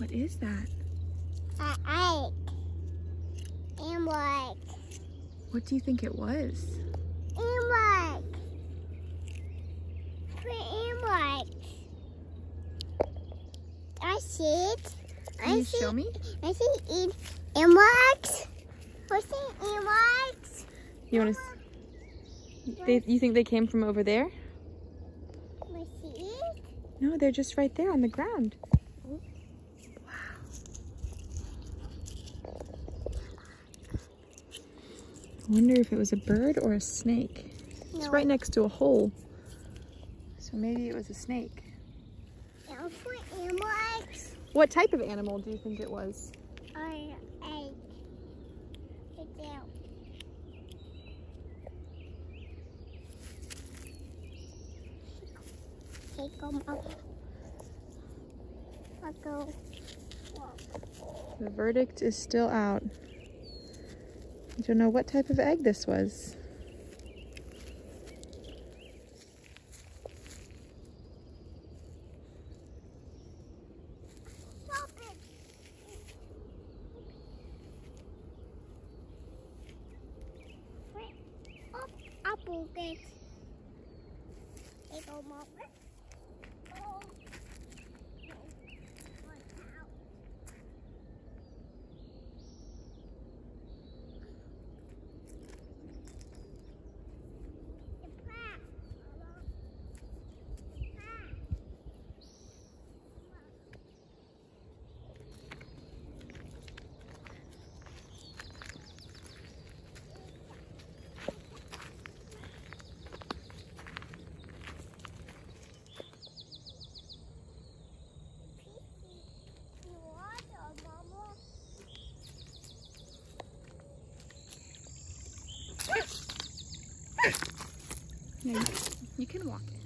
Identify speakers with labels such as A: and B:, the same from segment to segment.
A: What is that?
B: An egg. And what?
A: What do you think it was?
B: And what? And what? I see it.
A: Can
B: I
A: you
B: see
A: show me?
B: I see it. And what? I see and what?
A: You want to? They, you think they came from over there?
B: I see it.
A: No, they're just right there on the ground. Wow. I wonder if it was a bird or a snake. It's right next to a hole. So maybe it was a snake.
B: What?
A: What type of animal do you think it was?
B: An egg. It's out. Take them out. I'll go.
A: The verdict is still out. I don't know what type of egg this was
B: apple get. Take them out. Oh.
A: No, you, you can walk it.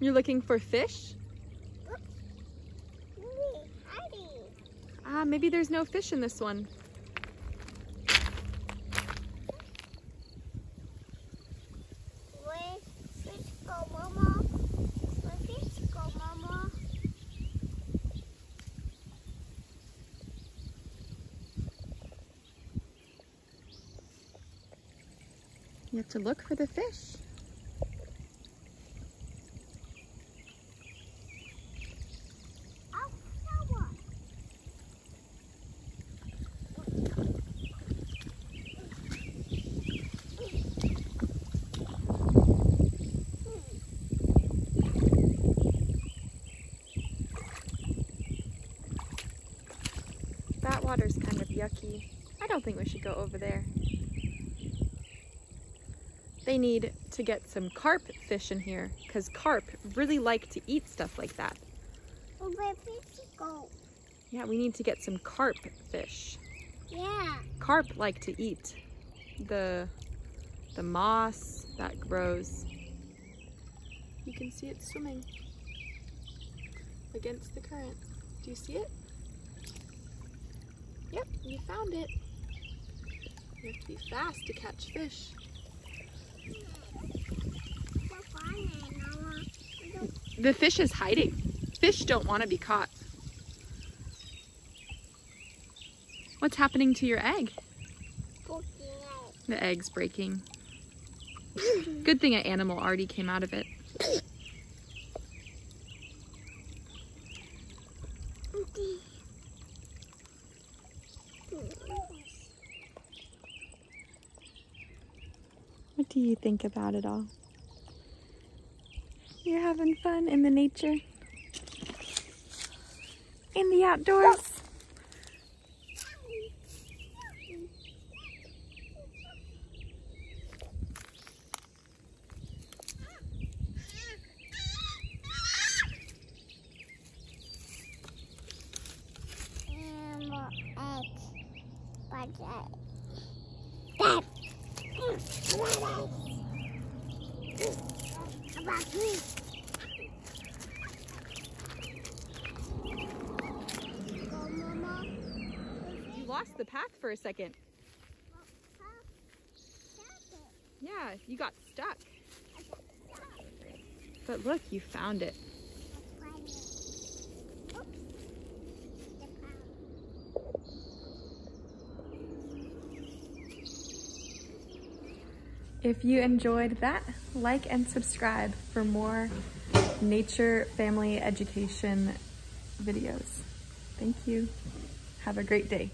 A: You're looking for fish? Ah, maybe there's no fish in this one.
B: Where fish go, Mama? Where fish go, Mama?
A: You have to look for the fish.
B: Oh, no one.
A: That water's kind of yucky. I don't think we should go over there. They need to get some carp fish in here because carp really like to eat stuff like that.
B: Where fish go?
A: Yeah, we need to get some carp fish.
B: Yeah.
A: Carp like to eat the the moss that grows. You can see it swimming against the current. Do you see it? Yep, you found it. You have to be fast to catch fish. The fish is hiding. Fish don't want to be caught. What's happening to your egg? The egg's breaking. Good thing an animal already came out of it. What do you think about it all? You're having fun in the nature? In the outdoors?
B: And more eggs. But uh, that About me. Go, Mama.
A: You lost the path for a second. Yeah, you got stuck.
B: I got stuck.
A: But look, you found it. If you enjoyed that, like and subscribe for more nature family education videos. Thank you. Have a great day.